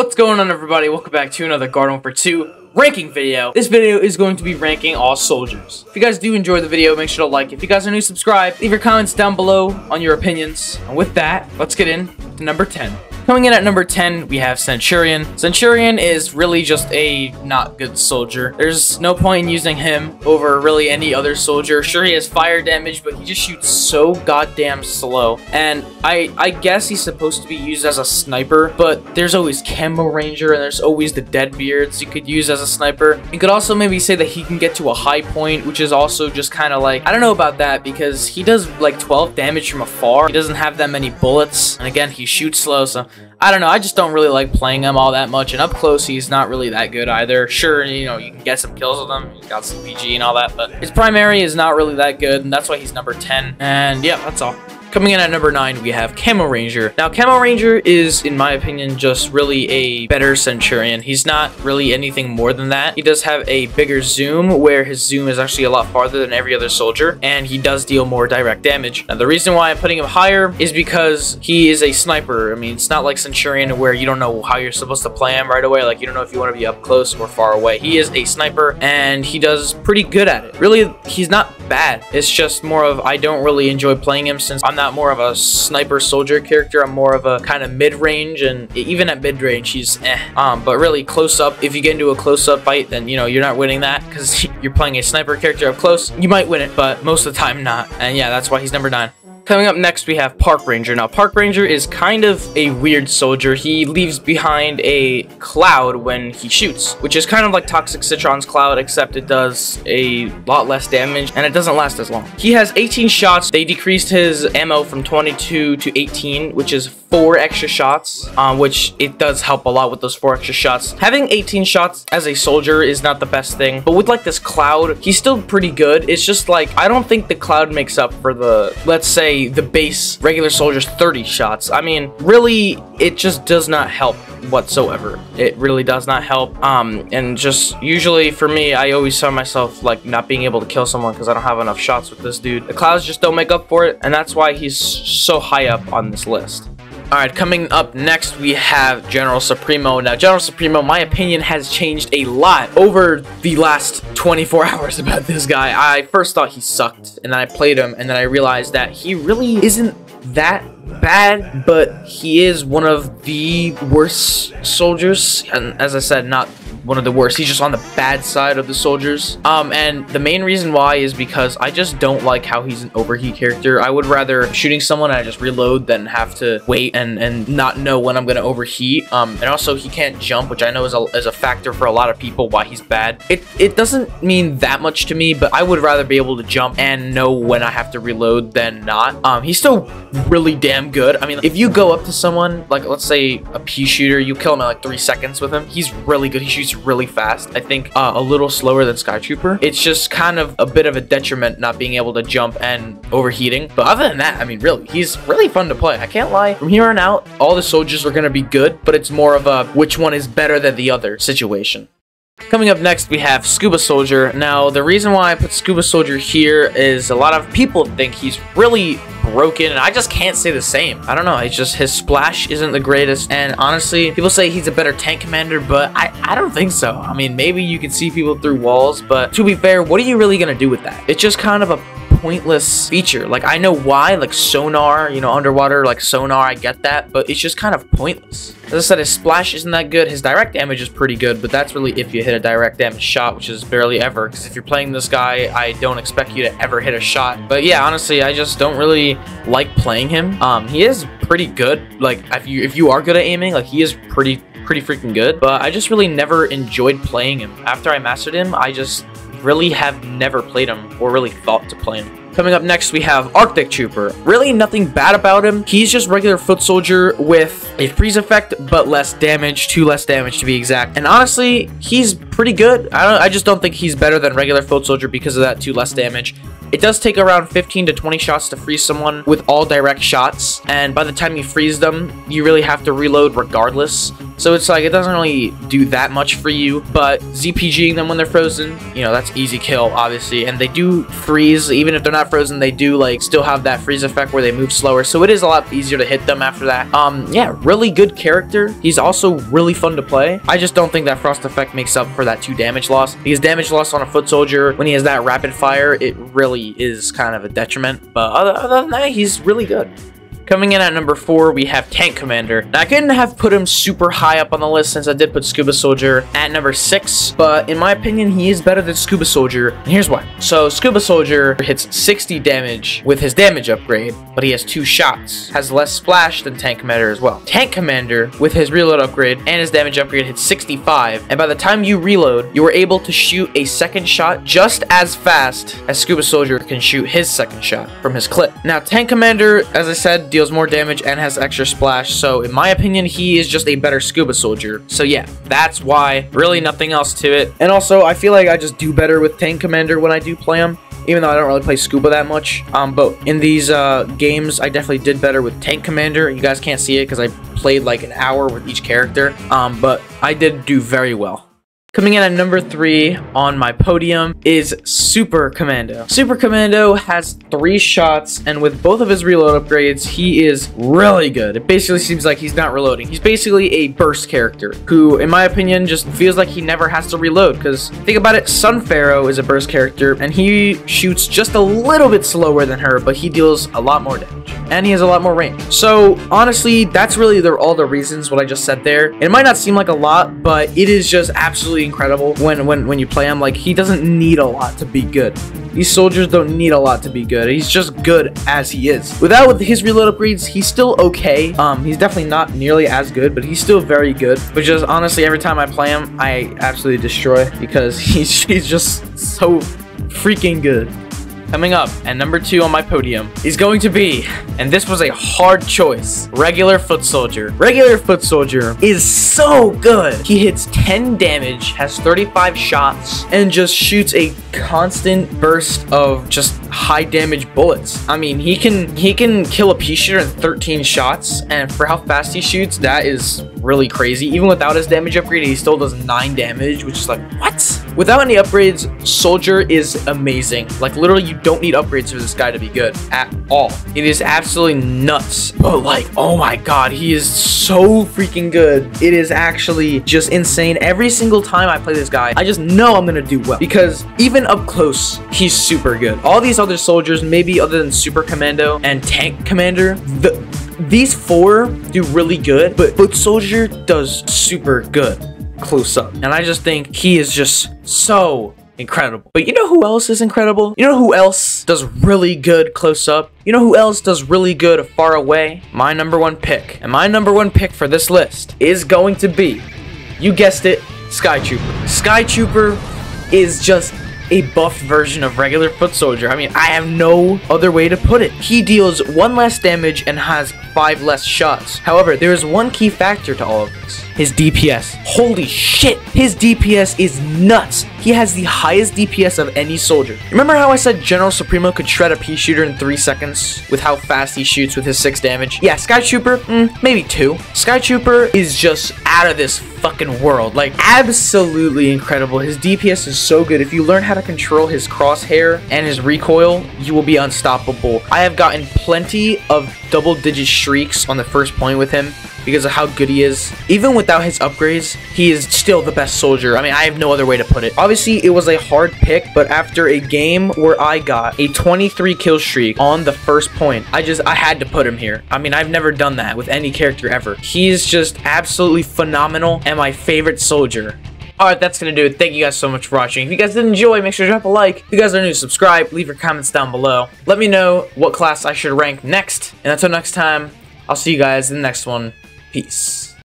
What's going on everybody? Welcome back to another Garden Warfare 2 ranking video. This video is going to be ranking all soldiers. If you guys do enjoy the video, make sure to like. If you guys are new, subscribe. Leave your comments down below on your opinions. And with that, let's get in to number 10. Coming in at number 10, we have Centurion. Centurion is really just a not good soldier. There's no point in using him over really any other soldier. Sure, he has fire damage, but he just shoots so goddamn slow. And I, I guess he's supposed to be used as a sniper, but there's always Camo Ranger and there's always the Deadbeards you could use as a sniper. You could also maybe say that he can get to a high point, which is also just kind of like, I don't know about that because he does like 12 damage from afar. He doesn't have that many bullets. And again, he shoots slow, so I don't know. I just don't really like playing him all that much. And up close, he's not really that good either. Sure, you know, you can get some kills with him. He's got ZPG and all that. But his primary is not really that good. And that's why he's number 10. And yeah, that's all. Coming in at number 9, we have Camo Ranger. Now, Camo Ranger is, in my opinion, just really a better Centurion. He's not really anything more than that. He does have a bigger zoom, where his zoom is actually a lot farther than every other soldier, and he does deal more direct damage. Now, the reason why I'm putting him higher is because he is a sniper. I mean, it's not like Centurion where you don't know how you're supposed to play him right away. Like, you don't know if you want to be up close or far away. He is a sniper, and he does pretty good at it. Really, he's not bad. It's just more of, I don't really enjoy playing him since I'm not more of a sniper soldier character. I'm more of a kind of mid-range, and even at mid-range, he's eh. Um, but really, close-up, if you get into a close-up fight, then, you know, you're not winning that, because you're playing a sniper character up close. You might win it, but most of the time, not. And yeah, that's why he's number 9. Coming up next, we have Park Ranger. Now, Park Ranger is kind of a weird soldier. He leaves behind a cloud when he shoots, which is kind of like Toxic Citron's cloud, except it does a lot less damage, and it doesn't last as long. He has 18 shots. They decreased his ammo from 22 to 18, which is four extra shots, um, which it does help a lot with those four extra shots. Having 18 shots as a soldier is not the best thing, but with like this cloud, he's still pretty good. It's just like, I don't think the cloud makes up for the, let's say, the base regular soldier's 30 shots. I mean, really, it just does not help whatsoever. It really does not help. Um, and just usually for me, I always saw myself like not being able to kill someone because I don't have enough shots with this dude. The clouds just don't make up for it, and that's why he's so high up on this list. Alright, coming up next, we have General Supremo. Now, General Supremo, my opinion has changed a lot over the last 24 hours about this guy. I first thought he sucked, and then I played him, and then I realized that he really isn't that bad, but he is one of the worst soldiers, and as I said, not one of the worst. He's just on the bad side of the soldiers. Um, and the main reason why is because I just don't like how he's an overheat character. I would rather shooting someone and I just reload than have to wait and, and not know when I'm going to overheat. Um, and also he can't jump, which I know is a, is a factor for a lot of people why he's bad. It, it doesn't mean that much to me, but I would rather be able to jump and know when I have to reload than not. Um, he's still really damn good. I mean, if you go up to someone, like let's say a pea shooter, you kill him in like three seconds with him, he's really good. He shoots really fast. I think uh, a little slower than Sky Trooper. It's just kind of a bit of a detriment not being able to jump and overheating. But other than that, I mean, really, he's really fun to play. I can't lie. From here on out, all the soldiers are going to be good, but it's more of a which one is better than the other situation. Coming up next, we have Scuba Soldier. Now, the reason why I put Scuba Soldier here is a lot of people think he's really broken, and I just can't say the same. I don't know, it's just his splash isn't the greatest, and honestly, people say he's a better tank commander, but I, I don't think so. I mean, maybe you can see people through walls, but to be fair, what are you really going to do with that? It's just kind of a pointless feature. Like, I know why, like sonar, you know, underwater, like sonar, I get that, but it's just kind of pointless. As I said, his splash isn't that good. His direct damage is pretty good, but that's really if you hit a direct damage shot, which is barely ever, because if you're playing this guy, I don't expect you to ever hit a shot. But yeah, honestly, I just don't really like playing him. Um, he is pretty good. Like, if you, if you are good at aiming, like, he is pretty pretty freaking good, but I just really never enjoyed playing him. After I mastered him, I just really have never played him or really thought to play him. Coming up next, we have Arctic Trooper. Really nothing bad about him. He's just regular foot soldier with a freeze effect, but less damage, two less damage to be exact. And honestly, he's pretty good. I, don't, I just don't think he's better than regular foot soldier because of that two less damage. It does take around 15 to 20 shots to freeze someone with all direct shots, and by the time you freeze them, you really have to reload regardless So it's like, it doesn't really do that much for you, but ZPGing them when they're frozen, you know, that's easy kill, obviously. And they do freeze, even if they're not frozen, they do like still have that freeze effect where they move slower. So it is a lot easier to hit them after that. Um, yeah, really good character. He's also really fun to play. I just don't think that frost effect makes up for that two damage loss. Because damage loss on a foot soldier, when he has that rapid fire, it really is kind of a detriment. But other, other than that, he's really good. Coming in at number four, we have Tank Commander. Now, I couldn't have put him super high up on the list since I did put Scuba Soldier at number six, but in my opinion, he is better than Scuba Soldier, and here's why. So, Scuba Soldier hits 60 damage with his damage upgrade, but he has two shots, has less splash than Tank Commander as well. Tank Commander, with his reload upgrade and his damage upgrade, hits 65, and by the time you reload, you are able to shoot a second shot just as fast as Scuba Soldier can shoot his second shot from his clip. Now, Tank Commander, as I said, deals more damage and has extra splash. So in my opinion, he is just a better scuba soldier. So yeah, that's why. Really nothing else to it. And also, I feel like I just do better with Tank Commander when I do play him even though I don't really play Scuba that much. Um, but in these uh, games, I definitely did better with Tank Commander. You guys can't see it because I played like an hour with each character. Um, but I did do very well. Coming in at number three on my podium is Super Commando. Super Commando has three shots, and with both of his reload upgrades, he is really good. It basically seems like he's not reloading. He's basically a burst character who, in my opinion, just feels like he never has to reload. Because think about it, Sun Pharaoh is a burst character, and he shoots just a little bit slower than her, but he deals a lot more damage. And he has a lot more range. So, honestly, that's really the, all the reasons what I just said there. It might not seem like a lot, but it is just absolutely absolutely incredible when when when you play him. Like he doesn't need a lot to be good. These soldiers don't need a lot to be good. He's just good as he is. Without with his reload upgrades, he's still okay. Um, he's definitely not nearly as good, but he's still very good. But just honestly, every time I play him, I absolutely destroy because he's he's just so freaking good. Coming up at number two on my podium is going to be, and this was a hard choice, Regular Foot Soldier. Regular Foot Soldier is so good. He hits 10 damage, has 35 shots, and just shoots a constant burst of just high damage bullets. I mean, he can he can kill a pea shooter in 13 shots, and for how fast he shoots, that is really crazy. Even without his damage upgrade, he still does 9 damage, which is like, what? Without any upgrades, Soldier is amazing. Like, literally, you don't need upgrades for this guy to be good at all. It is absolutely nuts. But, like, oh my god, he is so freaking good. It is actually just insane. Every single time I play this guy, I just know I'm gonna do well. Because even up close, he's super good. All these other soldiers, maybe other than Super Commando and Tank Commander, the these four do really good, but Foot Soldier does super good close up. And I just think he is just so incredible. But you know who else is incredible? You know who else does really good close up? You know who else does really good far away? My number one pick. And my number one pick for this list is going to be, you guessed it, Sky Trooper. Sky Trooper is just a buffed version of regular foot soldier. I mean, I have no other way to put it. He deals one less damage and has five less shots. However, there is one key factor to all of this. His DPS. Holy shit, his DPS is nuts. He has the highest DPS of any soldier. Remember how I said General Supremo could shred a pea shooter in 3 seconds with how fast he shoots with his 6 damage? Yeah, Sky Trooper, mm, maybe 2. Sky Trooper is just out of this fucking world. Like, absolutely incredible. His DPS is so good. If you learn how to control his crosshair and his recoil, you will be unstoppable. I have gotten plenty of double-digit shrieks on the first point with him because of how good he is. Even without his upgrades, he is still the best soldier. I mean, I have no other way to put it. Obviously, it was a hard pick, but after a game where I got a 23 kill streak on the first point, I just, I had to put him here. I mean, I've never done that with any character ever. He's just absolutely phenomenal and my favorite soldier. Alright, that's gonna do it. Thank you guys so much for watching. If you guys did enjoy, make sure to drop a like. If you guys are new, subscribe. Leave your comments down below. Let me know what class I should rank next. And until next time, I'll see you guys in the next one. Peace.